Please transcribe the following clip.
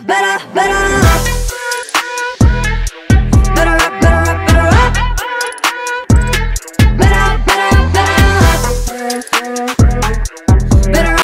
better, better.